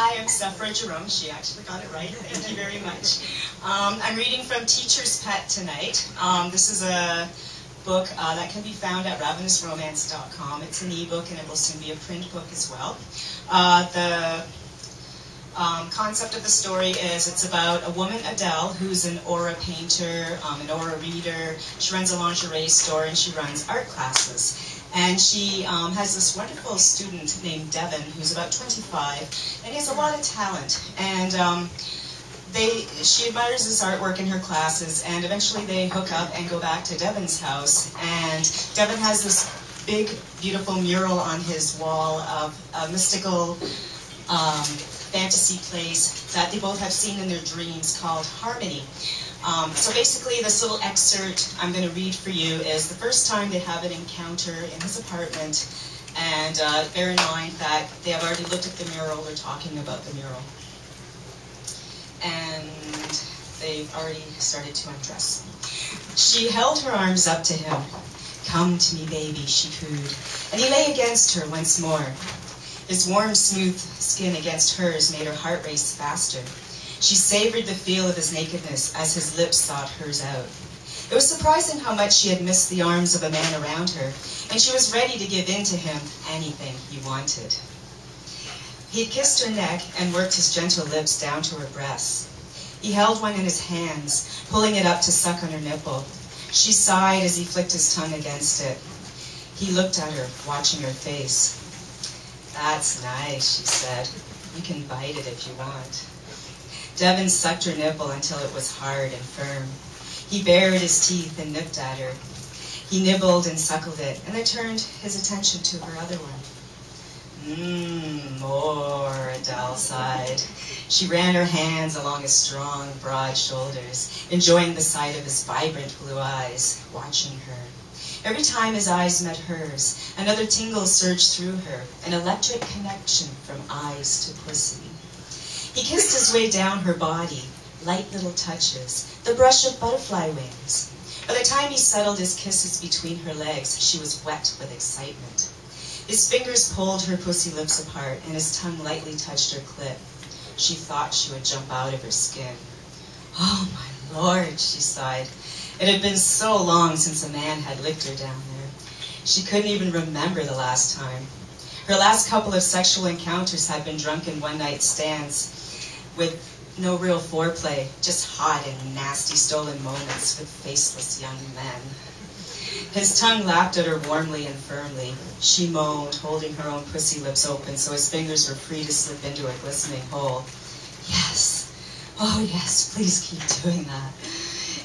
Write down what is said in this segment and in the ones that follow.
Hi, I'm Sèphera Girón. She actually got it right. Thank you very much. Um, I'm reading from Teacher's Pet tonight. Um, this is a book uh, that can be found at ravenousromance.com. It's an ebook and it will soon be a print book as well. Uh, the um, concept of the story is it's about a woman, Adele, who's an aura painter, um, an aura reader. She runs a lingerie store and she runs art classes. And she um, has this wonderful student named Devin, who's about 25, and he has a lot of talent. And um, they, she admires his artwork in her classes, and eventually they hook up and go back to Devin's house. And Devin has this big, beautiful mural on his wall of a mystical um, fantasy place that they both have seen in their dreams called Harmony. Um, so basically, this little excerpt I'm going to read for you is the first time they have an encounter in his apartment, and uh, bear in mind that they have already looked at the mural, they're talking about the mural. And they've already started to undress. She held her arms up to him. Come to me, baby, she cooed. And he lay against her once more. His warm, smooth skin against hers made her heart race faster. She savored the feel of his nakedness as his lips sought hers out. It was surprising how much she had missed the arms of a man around her, and she was ready to give in to him anything he wanted. He kissed her neck and worked his gentle lips down to her breasts. He held one in his hands, pulling it up to suck on her nipple. She sighed as he flicked his tongue against it. He looked at her, watching her face. That's nice, she said. You can bite it if you want. Devin sucked her nipple until it was hard and firm. He bared his teeth and nipped at her. He nibbled and suckled it, and then turned his attention to her other one. Mmm, more, Adele sighed. She ran her hands along his strong, broad shoulders, enjoying the sight of his vibrant blue eyes, watching her. Every time his eyes met hers, another tingle surged through her, an electric connection from eyes to pussy. He kissed his way down her body, light little touches, the brush of butterfly wings. By the time he settled his kisses between her legs, she was wet with excitement. His fingers pulled her pussy lips apart, and his tongue lightly touched her clit. She thought she would jump out of her skin. Oh, my lord, she sighed. It had been so long since a man had licked her down there. She couldn't even remember the last time. Her last couple of sexual encounters had been drunken one-night stands with no real foreplay, just hot and nasty stolen moments with faceless young men. His tongue lapped at her warmly and firmly. She moaned, holding her own pussy lips open so his fingers were free to slip into a glistening hole. Yes, oh yes, please keep doing that.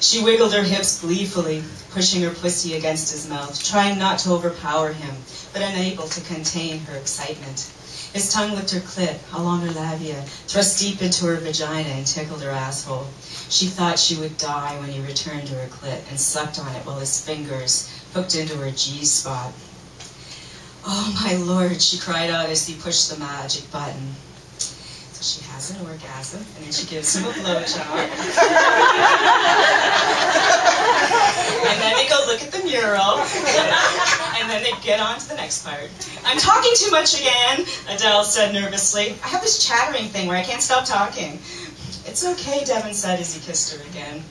She wiggled her hips gleefully, pushing her pussy against his mouth, trying not to overpower him, but unable to contain her excitement. His tongue licked her clit, along her labia, thrust deep into her vagina and tickled her asshole. She thought she would die when he returned to her clit and sucked on it while his fingers hooked into her G-spot. Oh, my lord, she cried out as he pushed the magic button. So she has an orgasm, and then she gives him a blowjob. and then they go and then they get on to the next part. I'm talking too much again, Adele said nervously. I have this chattering thing where I can't stop talking. It's okay, Devin said as he kissed her again.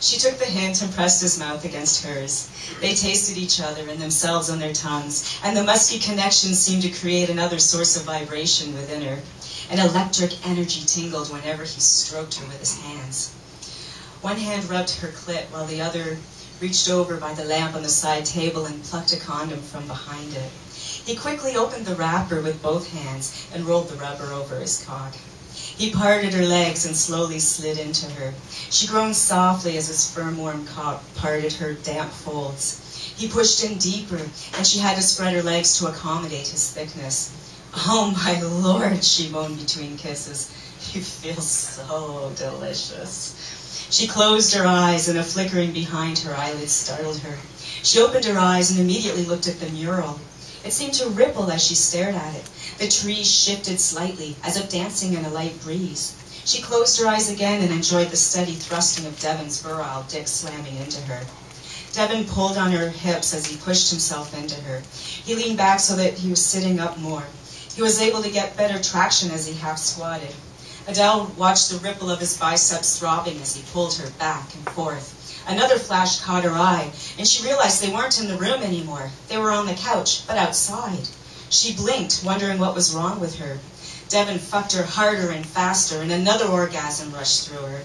She took the hint and pressed his mouth against hers. They tasted each other and themselves on their tongues, and the musky connection seemed to create another source of vibration within her. An electric energy tingled whenever he stroked her with his hands. One hand rubbed her clit while the other reached over by the lamp on the side table and plucked a condom from behind it. He quickly opened the wrapper with both hands and rolled the rubber over his cock. He parted her legs and slowly slid into her. She groaned softly as his firm, warm cock parted her damp folds. He pushed in deeper, and she had to spread her legs to accommodate his thickness. Oh, my lord, she moaned between kisses. You feel so delicious. She closed her eyes, and a flickering behind her eyelids startled her. She opened her eyes and immediately looked at the mural. It seemed to ripple as she stared at it. The trees shifted slightly, as if dancing in a light breeze. She closed her eyes again and enjoyed the steady thrusting of Devin's virile dick slamming into her. Devin pulled on her hips as he pushed himself into her. He leaned back so that he was sitting up more. He was able to get better traction as he half squatted. Adele watched the ripple of his biceps throbbing as he pulled her back and forth. Another flash caught her eye, and she realized they weren't in the room anymore. They were on the couch, but outside. She blinked, wondering what was wrong with her. Devin fucked her harder and faster, and another orgasm rushed through her.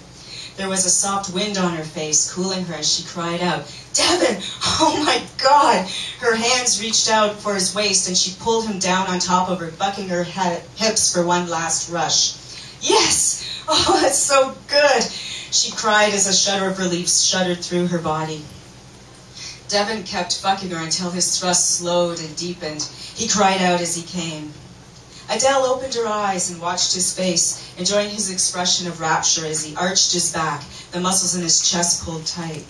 There was a soft wind on her face, cooling her as she cried out, Devin! Oh my God! Her hands reached out for his waist, and she pulled him down on top of her, bucking her hips for one last rush. Yes! Oh, that's so good! She cried as a shudder of relief shuddered through her body. Devin kept fucking her until his thrust slowed and deepened. He cried out as he came. Adele opened her eyes and watched his face, enjoying his expression of rapture as he arched his back, the muscles in his chest pulled tight.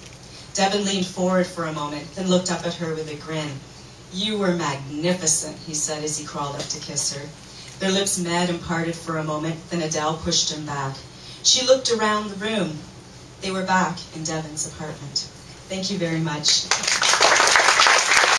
Devin leaned forward for a moment, then looked up at her with a grin. You were magnificent, he said as he crawled up to kiss her. Their lips met and parted for a moment, then Adele pushed him back. She looked around the room. They were back in Devin's apartment. Thank you very much.